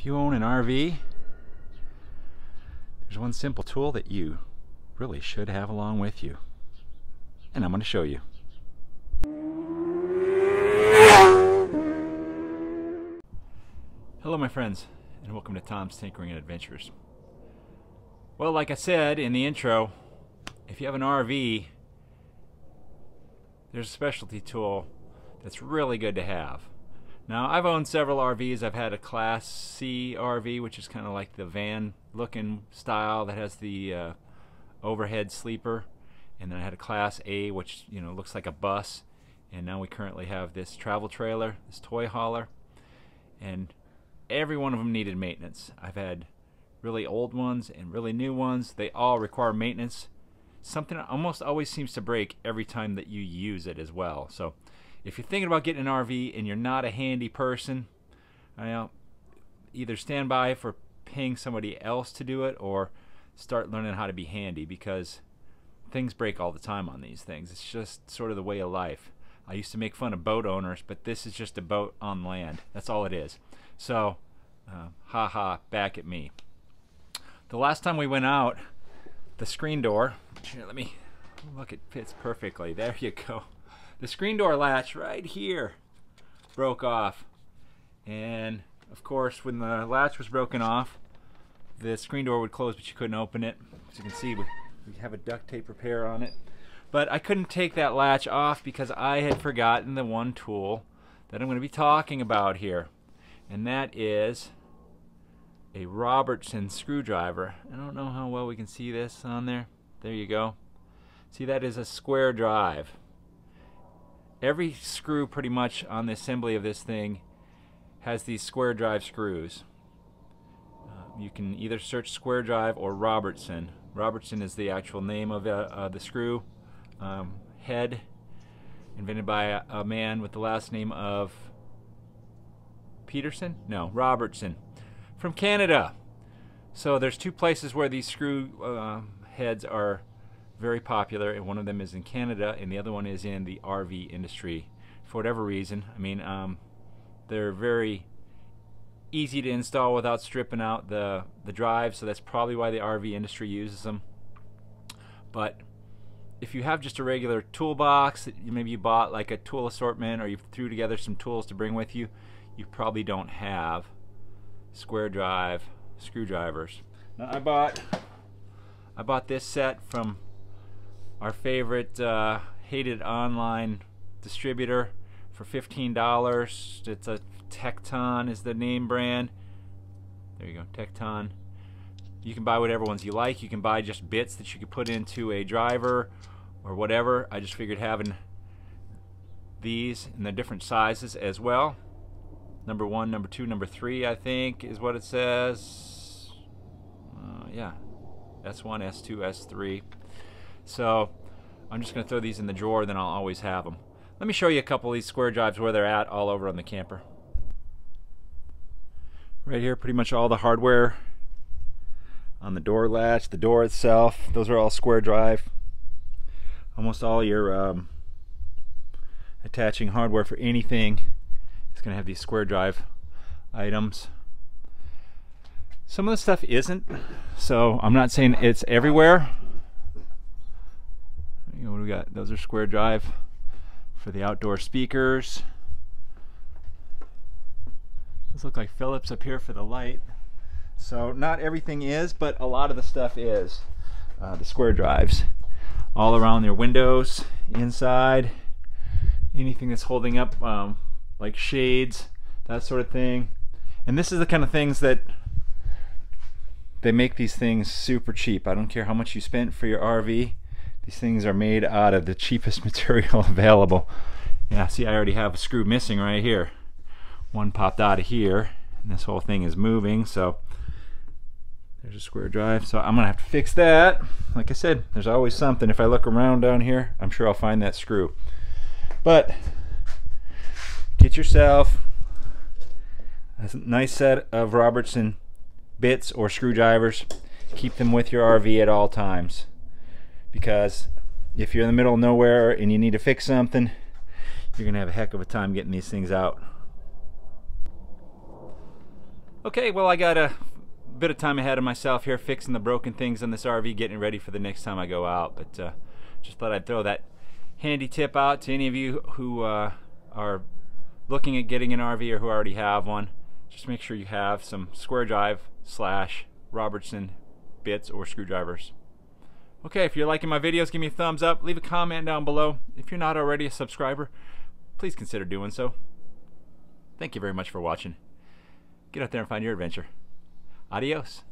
If you own an RV, there's one simple tool that you really should have along with you. And I'm going to show you. Hello my friends, and welcome to Tom's Tinkering and Adventures. Well, like I said in the intro, if you have an RV, there's a specialty tool that's really good to have. Now, I've owned several RVs. I've had a Class C RV, which is kind of like the van looking style that has the uh, overhead sleeper. And then I had a Class A, which you know looks like a bus. And now we currently have this travel trailer, this toy hauler. And every one of them needed maintenance. I've had really old ones and really new ones. They all require maintenance. Something almost always seems to break every time that you use it as well. So if you're thinking about getting an RV and you're not a handy person, well, either stand by for paying somebody else to do it or start learning how to be handy because things break all the time on these things. It's just sort of the way of life. I used to make fun of boat owners, but this is just a boat on land. That's all it is. So, uh, ha ha, back at me. The last time we went out, the screen door, here, let me look, it fits perfectly. There you go the screen door latch right here broke off. And of course, when the latch was broken off, the screen door would close, but you couldn't open it. As you can see, we, we have a duct tape repair on it. But I couldn't take that latch off because I had forgotten the one tool that I'm going to be talking about here. And that is a Robertson screwdriver. I don't know how well we can see this on there. There you go. See, that is a square drive every screw pretty much on the assembly of this thing has these square drive screws. Uh, you can either search square drive or Robertson. Robertson is the actual name of uh, uh, the screw um, head, invented by a, a, man with the last name of Peterson? No, Robertson, from Canada. So there's two places where these screw uh, heads are very popular, and one of them is in Canada, and the other one is in the RV industry. For whatever reason, I mean, um, they're very easy to install without stripping out the the drive, so that's probably why the RV industry uses them. But if you have just a regular toolbox, maybe you bought like a tool assortment, or you threw together some tools to bring with you, you probably don't have square drive screwdrivers. Now I bought I bought this set from our favorite uh, hated online distributor for $15. It's a Tekton is the name brand. There you go, Tekton. You can buy whatever ones you like. You can buy just bits that you could put into a driver or whatever. I just figured having these in the different sizes as well. Number one, number two, number three, I think is what it says. Uh, yeah, S1, S2, S3. So I'm just going to throw these in the drawer, then I'll always have them. Let me show you a couple of these square drives where they're at all over on the camper. Right here, pretty much all the hardware on the door latch, the door itself, those are all square drive. Almost all your um, attaching hardware for anything is going to have these square drive items. Some of the stuff isn't, so I'm not saying it's everywhere, you know what we got? Those are square drive for the outdoor speakers. Those look like Phillips up here for the light. So not everything is, but a lot of the stuff is. Uh, the square drives all around your windows, inside, anything that's holding up um, like shades, that sort of thing. And this is the kind of things that they make these things super cheap. I don't care how much you spent for your RV. These things are made out of the cheapest material available. Yeah, see I already have a screw missing right here. One popped out of here, and this whole thing is moving, so there's a square drive. So I'm gonna have to fix that. Like I said, there's always something. If I look around down here, I'm sure I'll find that screw. But get yourself a nice set of Robertson bits or screwdrivers. Keep them with your RV at all times because if you're in the middle of nowhere and you need to fix something, you're gonna have a heck of a time getting these things out. Okay, well I got a bit of time ahead of myself here fixing the broken things on this RV, getting ready for the next time I go out. But uh, just thought I'd throw that handy tip out to any of you who uh, are looking at getting an RV or who already have one. Just make sure you have some square drive slash Robertson bits or screwdrivers. Okay, if you're liking my videos, give me a thumbs up. Leave a comment down below. If you're not already a subscriber, please consider doing so. Thank you very much for watching. Get out there and find your adventure. Adios.